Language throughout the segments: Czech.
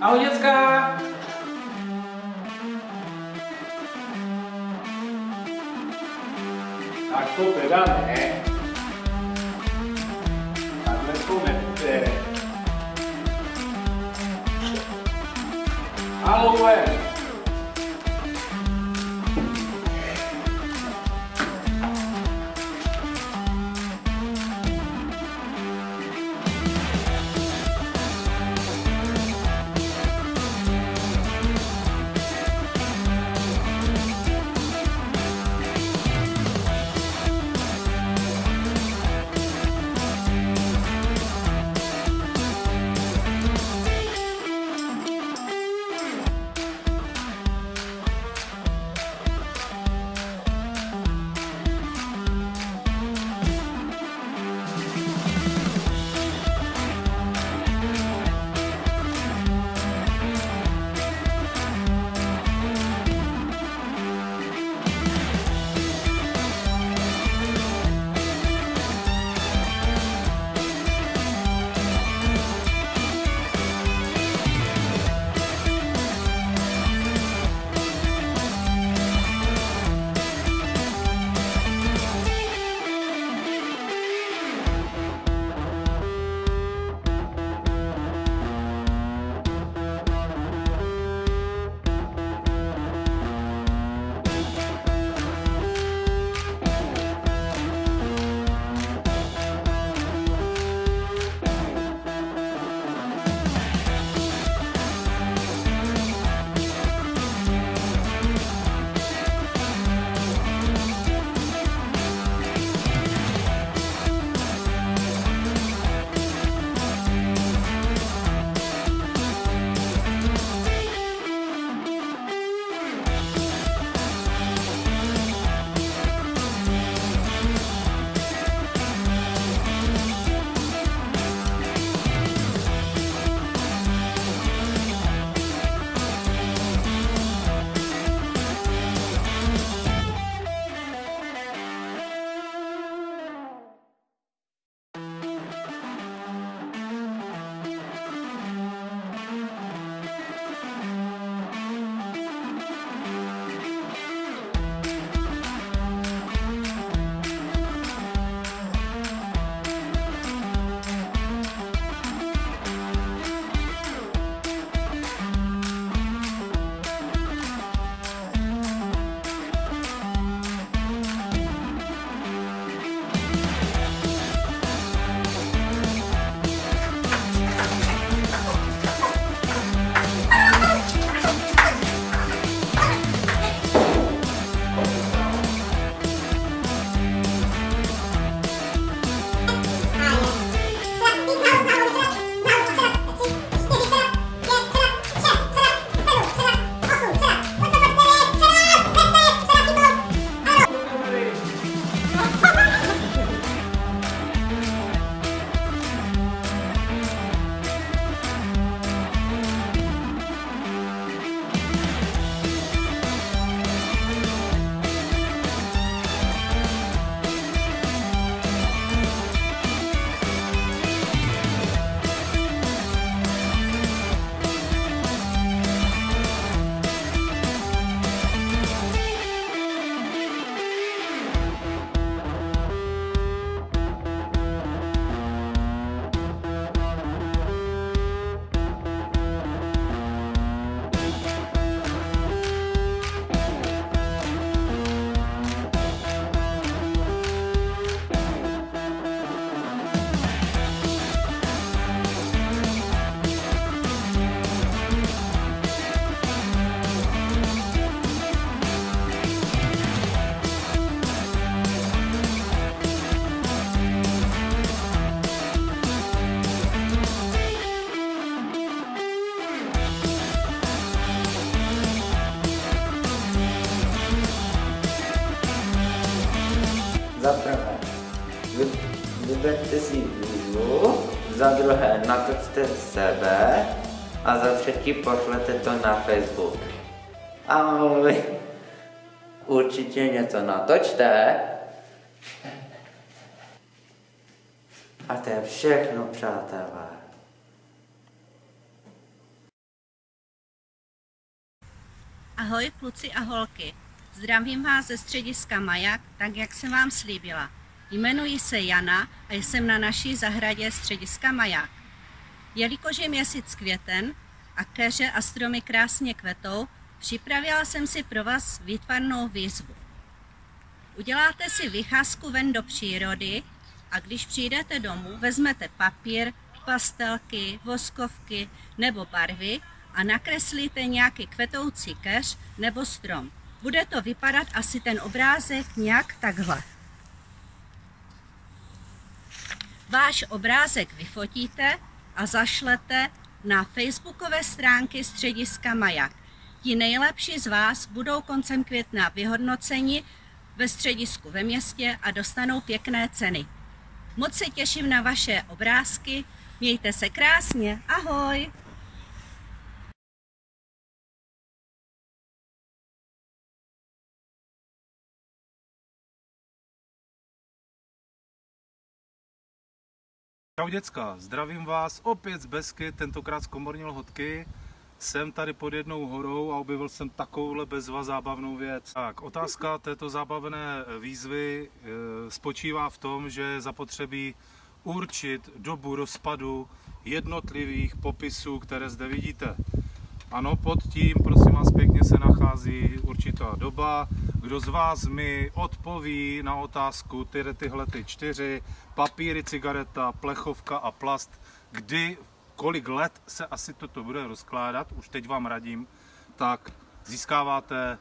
Ahoj děcka! Tak to teda ne. Takhle to nepůjde. Halové. Vyberte si výzvu, za druhé, natočte sebe a za třetí pošlete to na Facebook. Ahoj. Určitě něco natočte. A to je všechno, přátelé. Ahoj kluci a holky, zdravím vás ze střediska Majak, tak jak jsem vám slíbila. Jmenuji se Jana a jsem na naší zahradě střediska Majak. Jelikož je měsíc květen a keře a stromy krásně kvetou, připravila jsem si pro vás výtvarnou výzvu. Uděláte si vycházku ven do přírody a když přijdete domů, vezmete papír, pastelky, voskovky nebo barvy a nakreslíte nějaký kvetoucí keř nebo strom. Bude to vypadat asi ten obrázek nějak takhle. Váš obrázek vyfotíte a zašlete na facebookové stránky střediska Majak. Ti nejlepší z vás budou koncem května vyhodnoceni ve středisku ve městě a dostanou pěkné ceny. Moc se těším na vaše obrázky, mějte se krásně, ahoj! Čau děcka, zdravím vás opět z Besky, tentokrát z Komorní Lhotky. Jsem tady pod jednou horou a objevil jsem takovouhle bezva zábavnou věc. Tak, otázka této zábavné výzvy e, spočívá v tom, že zapotřebí určit dobu rozpadu jednotlivých popisů, které zde vidíte. Ano, pod tím, prosím vás pěkně, se nachází určitá doba. Kdo z vás mi odpoví na otázku tyhle, tyhle ty čtyři, papíry, cigareta, plechovka a plast, kdy, kolik let se asi toto bude rozkládat, už teď vám radím, tak získáváte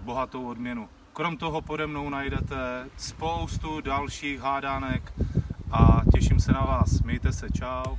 bohatou odměnu. Krom toho pode mnou najdete spoustu dalších hádanek a těším se na vás. Mějte se, čau.